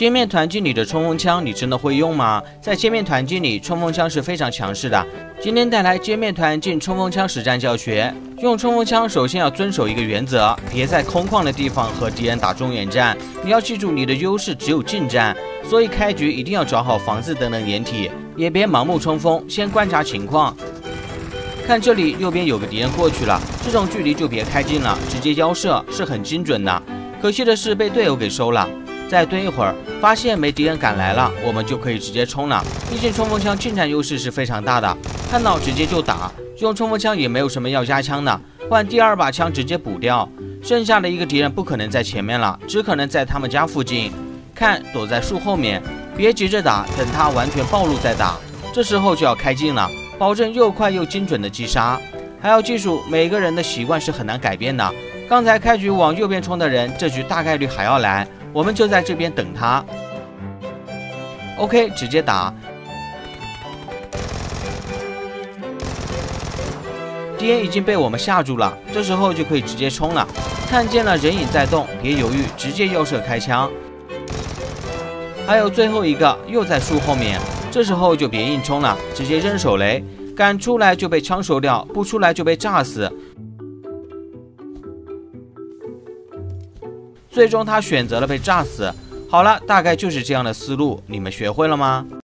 歼灭团境里的冲锋枪，你真的会用吗？在歼灭团境里，冲锋枪是非常强势的。今天带来歼灭团境冲锋枪实战教学。用冲锋枪，首先要遵守一个原则，别在空旷的地方和敌人打中远战。你要记住，你的优势只有近战，所以开局一定要找好房子等等掩体，也别盲目冲锋，先观察情况。看这里，右边有个敌人过去了，这种距离就别开近了，直接腰射是很精准的。可惜的是被队友给收了。再蹲一会儿，发现没敌人赶来了，我们就可以直接冲了。毕竟冲锋枪近战优势是非常大的，看到直接就打。用冲锋枪也没有什么要加枪的，换第二把枪直接补掉。剩下的一个敌人不可能在前面了，只可能在他们家附近。看，躲在树后面，别急着打，等他完全暴露再打。这时候就要开镜了，保证又快又精准的击杀。还要记住，每个人的习惯是很难改变的。刚才开局往右边冲的人，这局大概率还要来。我们就在这边等他。OK，直接打。敌人已经被我们吓住了，这时候就可以直接冲了。看见了人影在动，别犹豫，直接右射开枪。还有最后一个又在树后面，这时候就别硬冲了，直接扔手雷。敢出来就被枪收掉，不出来就被炸死。最终他选择了被炸死。好了，大概就是这样的思路，你们学会了吗？